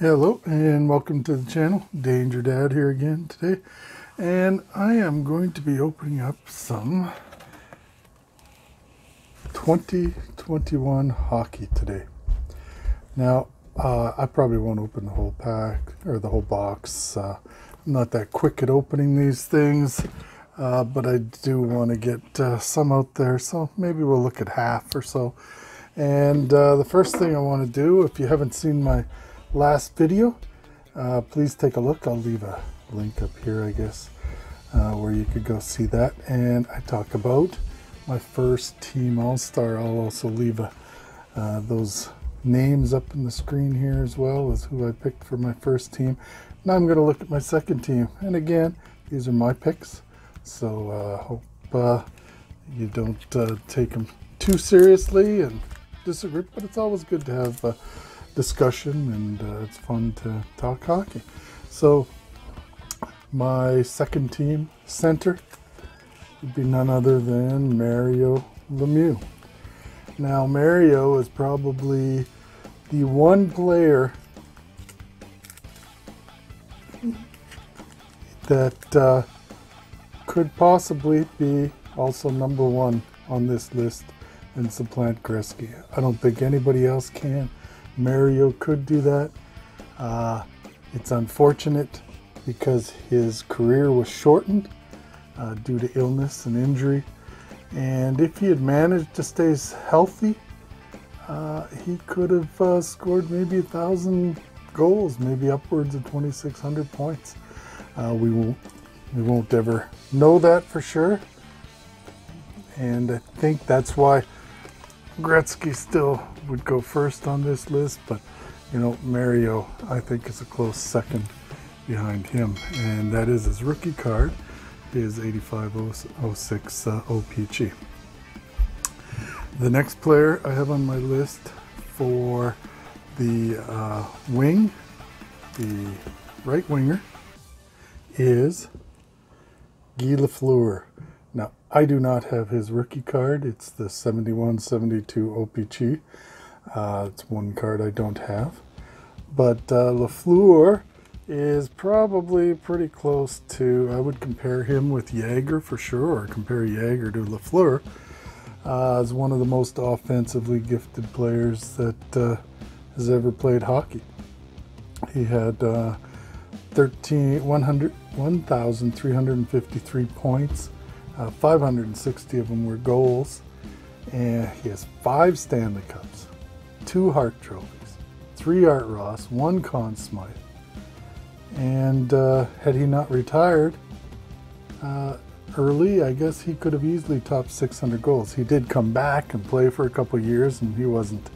Hello and welcome to the channel. Danger Dad here again today. And I am going to be opening up some 2021 hockey today. Now, uh, I probably won't open the whole pack or the whole box. Uh, I'm not that quick at opening these things, uh, but I do want to get uh, some out there. So maybe we'll look at half or so. And uh, the first thing I want to do, if you haven't seen my last video, uh, please take a look. I'll leave a link up here, I guess, uh, where you could go see that. And I talk about my first team all-star. I'll also leave a, uh, those names up in the screen here as well as who I picked for my first team. Now I'm going to look at my second team. And again, these are my picks. So uh, hope uh, you don't uh, take them too seriously and disagree. But it's always good to have discussion and uh, it's fun to talk hockey. So my second team center would be none other than Mario Lemieux. Now Mario is probably the one player that uh, could possibly be also number one on this list and supplant Gretzky. I don't think anybody else can. Mario could do that. Uh, it's unfortunate because his career was shortened uh, due to illness and injury. And if he had managed to stay healthy, uh, he could have uh, scored maybe a thousand goals, maybe upwards of 2,600 points. Uh, we won't, we won't ever know that for sure. And I think that's why Gretzky still would go first on this list, but you know, Mario, I think, is a close second behind him, and that is his rookie card, his 8506 uh, OPC. The next player I have on my list for the uh, wing, the right winger, is Guy Lafleur. I do not have his rookie card. It's the 71-72 OPC. Uh, it's one card I don't have. But uh, Lafleur is probably pretty close to, I would compare him with Jagr for sure, or compare Jagr to Lafleur uh, as one of the most offensively gifted players that uh, has ever played hockey. He had uh, 13, 100, 1,353 points, uh, 560 of them were goals, and he has five Stanley Cups, two Hart trophies, three Art Ross, one Conn Smythe. And uh, had he not retired uh, early, I guess he could have easily topped 600 goals. He did come back and play for a couple years, and he wasn't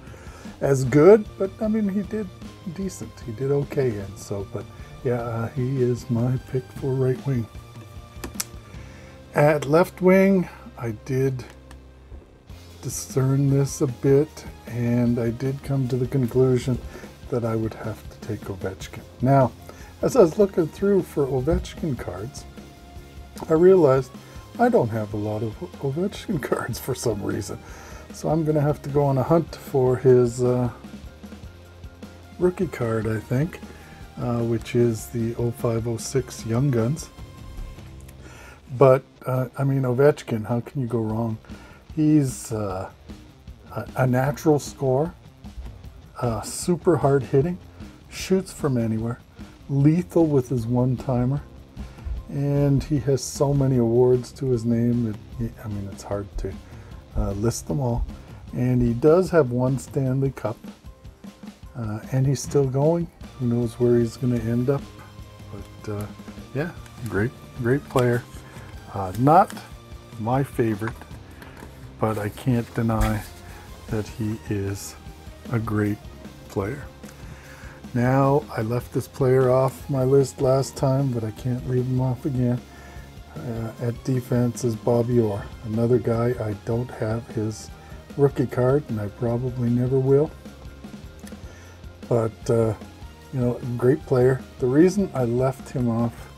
as good, but I mean, he did decent. He did okay, and so, but yeah, uh, he is my pick for right wing. At left wing, I did discern this a bit, and I did come to the conclusion that I would have to take Ovechkin. Now, as I was looking through for Ovechkin cards, I realized I don't have a lot of Ovechkin cards for some reason. So I'm going to have to go on a hunt for his uh, rookie card, I think, uh, which is the 0506 Young Guns. But uh, I mean, Ovechkin, how can you go wrong? He's uh, a, natural scorer, uh, super hard hitting, shoots from anywhere, lethal with his one timer, and he has so many awards to his name that he, I mean, it's hard to uh, list them all. And he does have one Stanley Cup, uh, and he's still going. Who knows where he's going to end up? But uh, yeah, great, great player. Uh, not my favorite, but I can't deny that he is a great player. Now, I left this player off my list last time, but I can't leave him off again. Uh, at defense is Bobby Orr, another guy I don't have his rookie card, and I probably never will. But, uh, you know, great player. The reason I left him off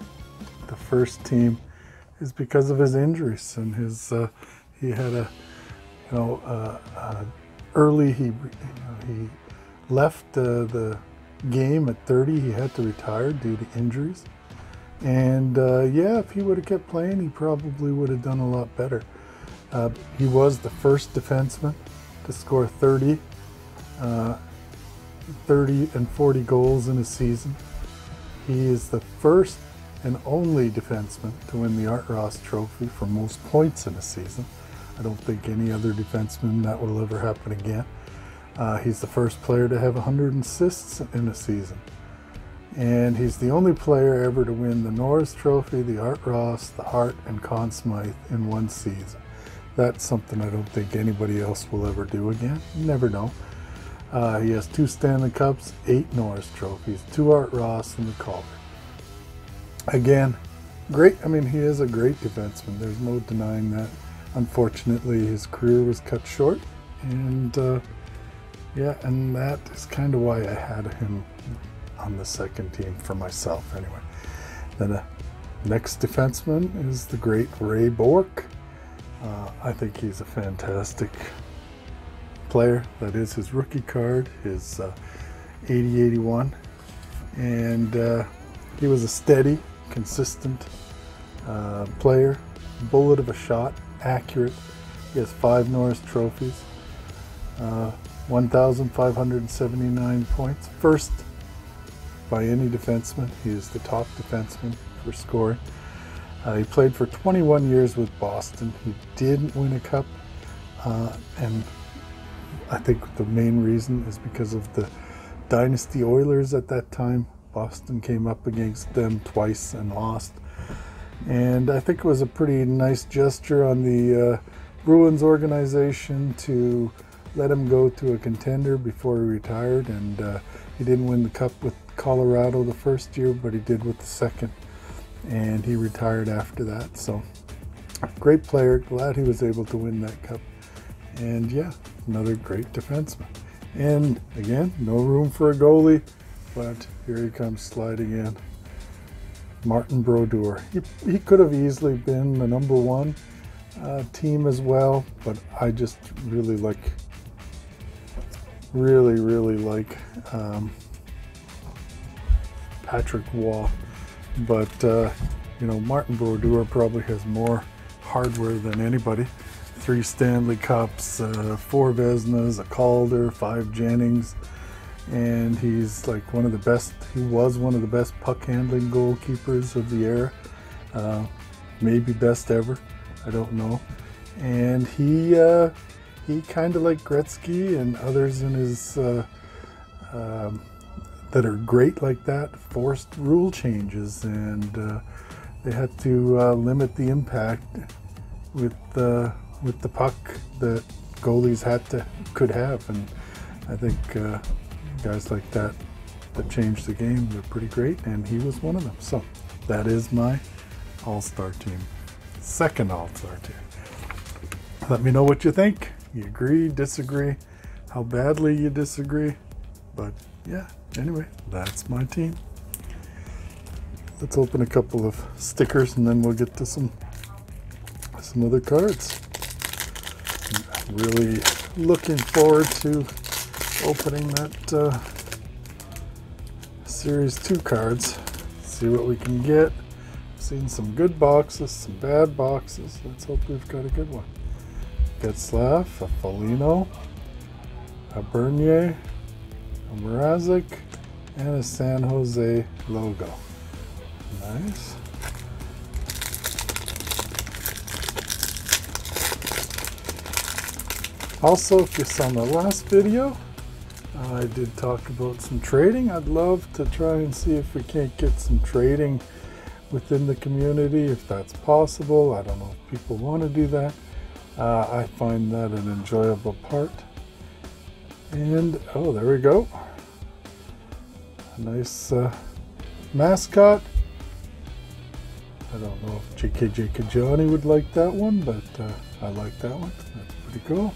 the first team is because of his injuries and his uh, he had a you know uh, uh, early he you know, he left the game at 30. He had to retire due to injuries. And uh, yeah, if he would have kept playing, he probably would have done a lot better. Uh, he was the first defenseman to score 30, uh, 30 and 40 goals in a season. He is the first and only defenseman to win the Art Ross Trophy for most points in a season. I don't think any other defenseman that will ever happen again. Uh, he's the first player to have 100 assists in a season. And he's the only player ever to win the Norris Trophy, the Art Ross, the Hart, and Conn Smythe in one season. That's something I don't think anybody else will ever do again. You never know. Uh, he has two Stanley Cups, eight Norris trophies, two Art Ross, and the Calder. Again, great. I mean, he is a great defenseman. There's no denying that. Unfortunately, his career was cut short, and uh, yeah, and that is kind of why I had him on the second team for myself. Anyway, then the uh, next defenseman is the great Ray Bourque. Uh, I think he's a fantastic player. That is his rookie card, his uh, 80-81. And uh, he was a steady, consistent uh, player, bullet of a shot, accurate. He has five Norris trophies, uh, 1,579 points. First by any defenseman. He is the top defenseman for scoring. Uh, he played for 21 years with Boston. He didn't win a cup, uh, and I think the main reason is because of the Dynasty Oilers at that time. Boston came up against them twice and lost. And I think it was a pretty nice gesture on the uh, Bruins organization to let him go to a contender before he retired. And uh, he didn't win the cup with Colorado the first year, but he did with the second and he retired after that. So, great player. Glad he was able to win that cup. And yeah, another great defenseman. And again, no room for a goalie, but here he comes sliding in. Martin Brodeur. He, he could have easily been the number one uh, team as well, but I just really like, really, really like um, Patrick Roy but, uh, you know, Martin Brodeur probably has more hardware than anybody. Three Stanley Cups, uh, four Vezinas, a Calder, five Jennings, and he's like one of the best, he was one of the best puck handling goalkeepers of the era. Uh, maybe best ever, I don't know. And he, uh, he kind of like Gretzky and others in his uh, um, that are great like that forced rule changes and uh, they had to uh, limit the impact with uh, with the puck that goalies had to could have and I think uh, guys like that that changed the game. They're pretty great and he was one of them so that is my all-star team second all-star team let me know what you think you agree disagree how badly you disagree but yeah anyway, that's my team. Let's open a couple of stickers and then we'll get to some some other cards. I'm really looking forward to opening that uh, Series 2 cards. See what we can get. seen some good boxes, some bad boxes. Let's hope we've got a good one. Getzlaf, a Foligno, a Bernier, a Mrazek, and a San Jose logo. Nice. Also, if you saw my last video, I did talk about some trading. I'd love to try and see if we can't get some trading within the community, if that's possible. I don't know if people want to do that. Uh, I find that an enjoyable part. And, oh, there we go. A nice uh, mascot. I don't know if JKJ Kajani would like that one, but uh, I like that one. That's pretty cool.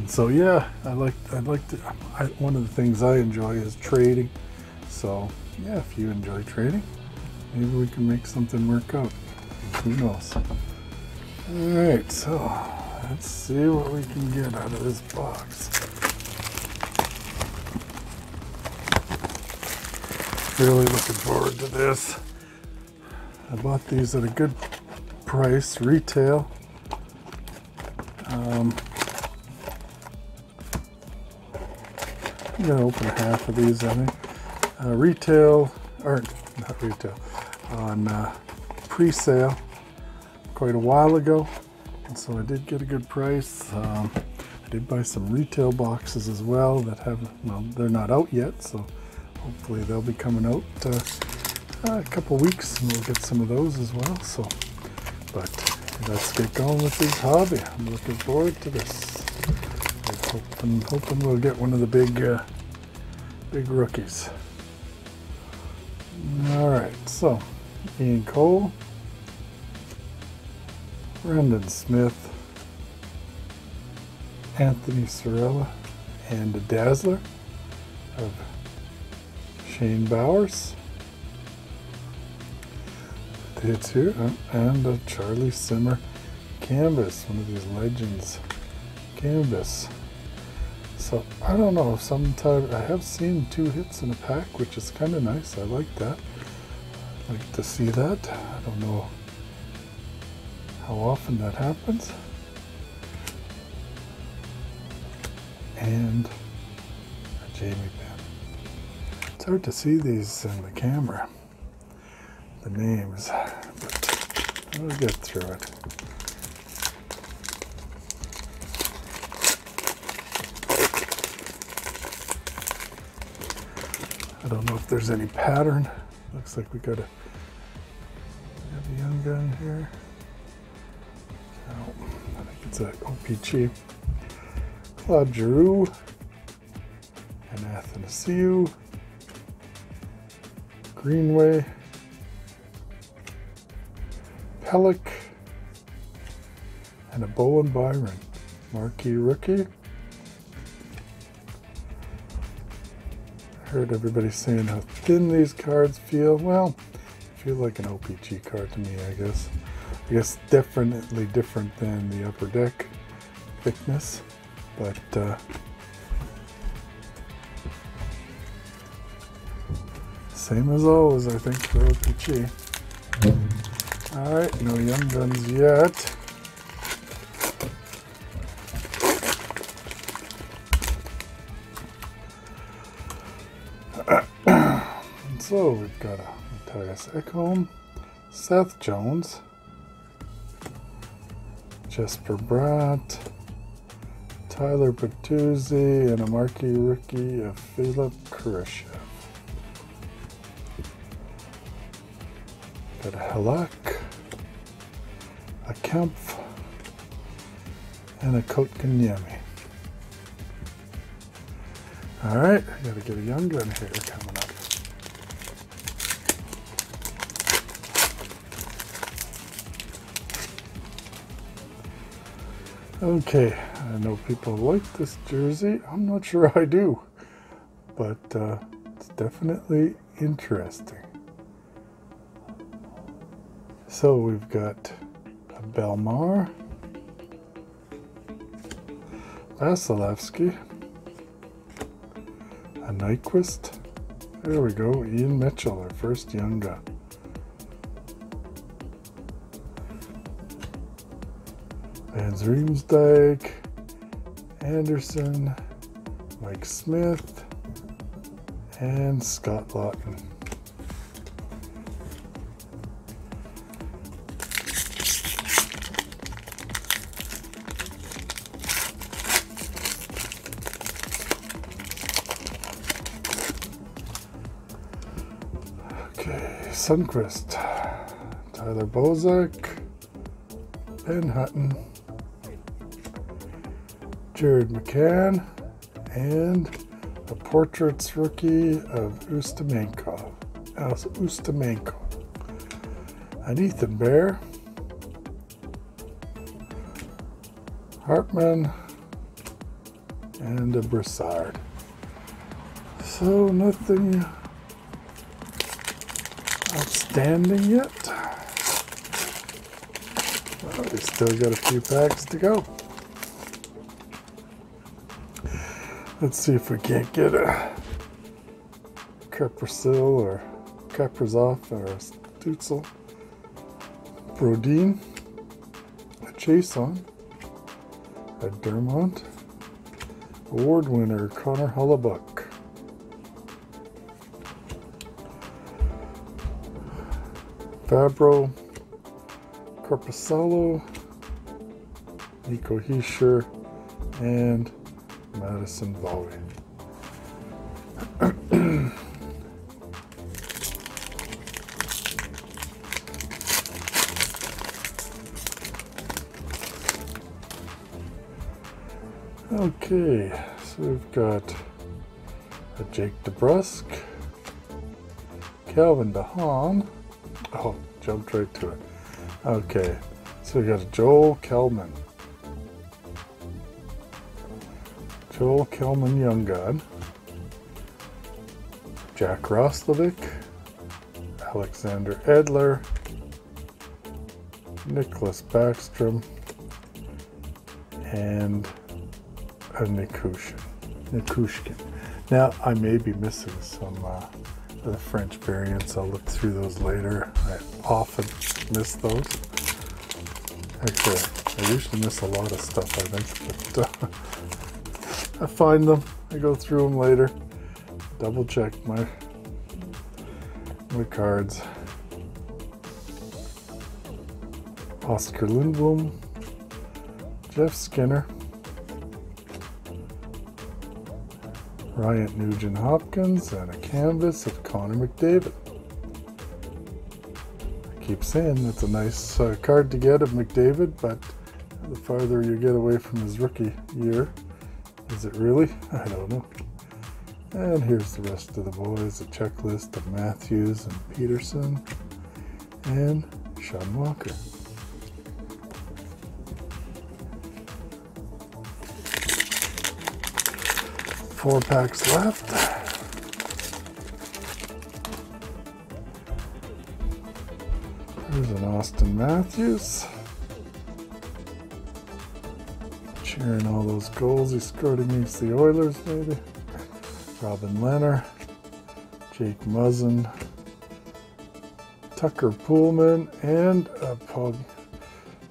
And so yeah, I like I like to. I, one of the things I enjoy is trading. So yeah, if you enjoy trading, maybe we can make something work out. Who knows? All right, so let's see what we can get out of this box. really looking forward to this. I bought these at a good price, retail. Um, I'm gonna open half of these, I think. Uh, retail, or not retail, on uh, pre-sale quite a while ago. And so I did get a good price. Um, I did buy some retail boxes as well that have, well, they're not out yet, so hopefully they'll be coming out uh, a couple weeks and we'll get some of those as well. So, but let's get going with this hobby. I'm looking forward to this. Hoping, hoping we'll get one of the big, uh, big rookies. All right, so Ian Cole, Brendan Smith, Anthony Cirelli, and a Dazzler of Shane Bowers. It's here, uh, and a Charlie Simmer canvas, one of these legends canvas. So I don't know, sometimes I have seen two hits in a pack, which is kind of nice. I like that. I like to see that. I don't know how often that happens. And a Jamie Benn. It's hard to see these in the camera, the names, but we'll get through it. Don't know if there's any pattern. Looks like we got a, a young gun here. I think it's a OPC. Claude Giroux and Athanasiu. Greenway. Pellick. And a Bowen Byram. Marquee rookie. Heard everybody saying how thin these cards feel. Well, feel like an OPC card to me, I guess. I guess definitely different than the upper deck thickness, but uh, same as always, I think, for OPC. All right, no young guns yet. So we've got a Mattias Ekholm, Seth Jones, Jesper Bratt, Tyler Bertuzzi, and a marquee rookie of Philip Kurashev. Got a Halak, a Kempf, and a Kotkaniemi. All right, I gotta get a young gun here. Coming Okay, I know people like this jersey. I'm not sure I do, but uh, it's definitely interesting. So we've got a Bellemare, Vasilevsky, a Nyquist. There we go, Ian Mitchell, our first young gun. Van Riemsdyk, Anderson, Mike Smith, and Scott Laughton. Okay, Sundqvist, Tyler Bozak, Ben Hutton, Jared McCann, and a Portraits rookie of Ustimenko. Ustimenko. An Ethan Bear. Hartman. And a Brassard. So nothing outstanding yet. Well, we still got a few packs to go. Let's see if we can't get a Kurt or Kaprizov or Stutzle, Brodin, a Chason, a Dermont, award winner Connor Hellebuyck. Fabro, Korpisalo, Nico Hischier, and Madison Volley. okay, so we've got a Jake DeBrusk, Calvin DeHaan. Oh, jumped right to it. Okay, so we got a Joel Kelman. Joel Kelman Young God. Jack Roslovic, Alexander Edler, Nicholas Backstrom, and a Nichushkin. Nichushkin. Now, I may be missing some uh, of the French variants. I'll look through those later. I often miss those. Actually, I usually miss a lot of stuff, I think, but uh, I find them. I go through them later double check my my cards. Oskar Lindblom, Jeff Skinner, Ryan Nugent Hopkins, and a canvas of Connor McDavid. I keep saying it's a nice uh, card to get of McDavid, but the farther you get away from his rookie year, is it really? I don't know. And here's the rest of the boys, a checklist of Matthews and Pettersson and Sean Walker. Four packs left. There's an Auston Matthews. Cheering all those goals he scored against the Oilers, maybe. Robin Lehner, Jake Muzzin, Tucker Poolman, and uh, Pog-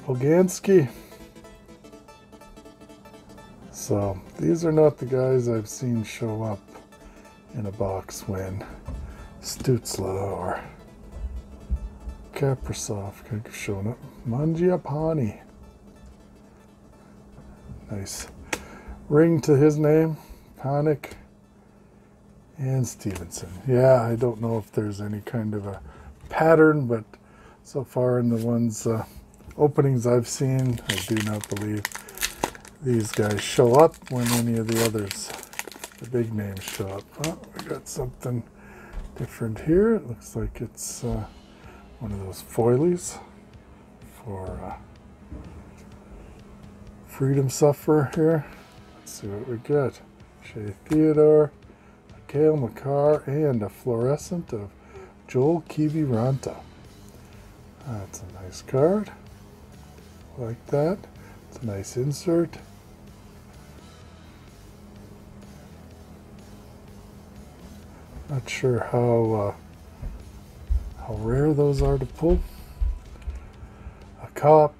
Poganski. So these are not the guys I've seen show up in a box when Stutzle or Kaprizov could have shown up. Mangiapane. Nice ring to his name. Panik and Stephenson. Yeah, I don't know if there's any kind of a pattern, but so far in the ones uh, openings I've seen, I do not believe these guys show up when any of the others, the big names, show up. Oh, we got something different here. It looks like it's uh, one of those foilies for uh, Freedom Sufferer here. Let's see what we get. Shea Theodore, Cale Makar, and a fluorescent of Joel Kiviranta. That's a nice card. Like that. It's a nice insert. Not sure how uh, how rare those are to pull. A Copp,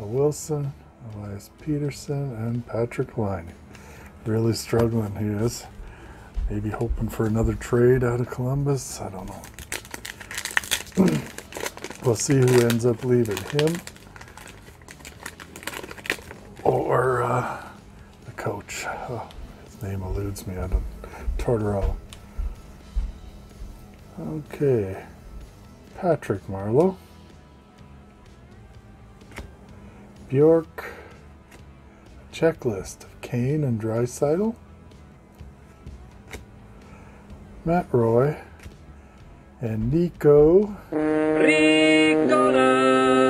a Wilson, Elias Pettersson, and Patrick Laine. Really struggling he is. Maybe hoping for another trade out of Columbus. I don't know. we'll see who ends up leaving him or uh, the coach. Oh, his name eludes me. I don't. Tortorella. Okay. Patrick Marleau. Bjork. Checklist of Kane and Draisaitl. Matt Roy, and Nico.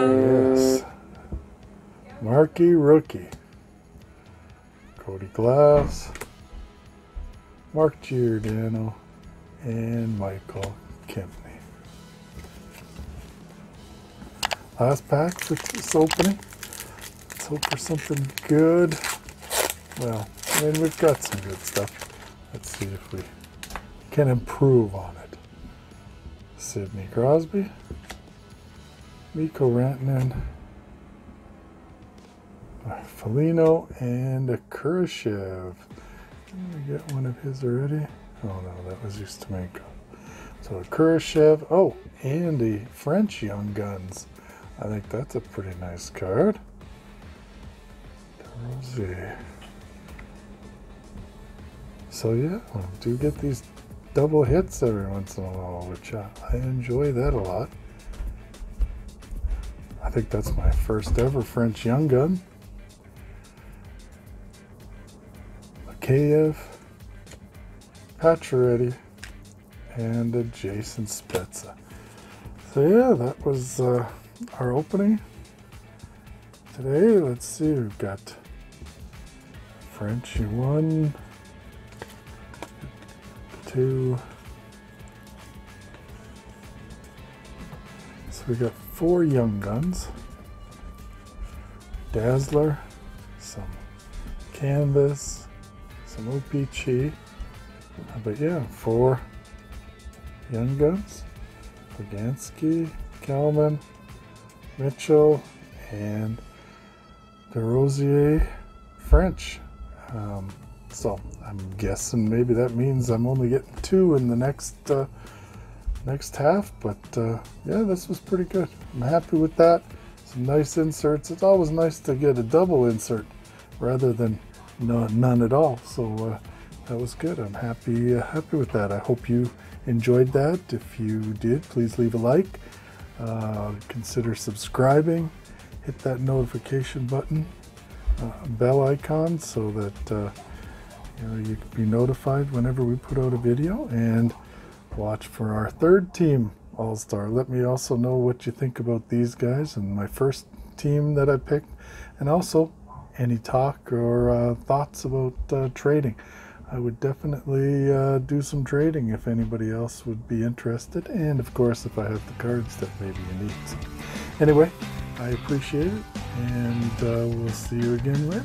Yes. Marquee Rookie. Cody Glass. Mark Giordano. And Michael Kempny. Last pack for this opening. Let's hope for something good. Well, I mean, we've got some good stuff. Let's see if we can improve on it. Sidney Crosby, Mikko Rantanen, Foligno, and a Kurashev. Did we get one of his already? Oh no, that was Ustimenko. So a Kurashev. Oh, and the French Young Guns. I think that's a pretty nice card. So yeah, I do get these double hits every once in a while, which I, I enjoy that a lot. I think that's my first ever French Young Gun. Mikheyev, Pacioretty, and a Jason Spezza. So yeah, that was uh, our opening today. Let's see, we've got French. One, two. So we got four young guns, Dazzler, some canvas, some OPC, but yeah, four young guns, Poganski, Kalman, Mitchell, and DeRosier French. Um, so I'm guessing maybe that means I'm only getting two in the next uh, next half. But uh, yeah, this was pretty good. I'm happy with that. Some nice inserts. It's always nice to get a double insert rather than no, none at all. So uh, that was good. I'm happy uh, happy with that. I hope you enjoyed that. If you did, please leave a like. Uh, consider subscribing. Hit that notification button, uh, bell icon, so that uh, you know you can be notified whenever we put out a video. And watch for our third team All Star. Let me also know what you think about these guys and my first team that I picked, and also any talk or uh, thoughts about uh, trading. I would definitely uh, do some trading if anybody else would be interested, and of course, if I have the cards that maybe you need. Anyway, I appreciate it, and uh, we'll see you again later.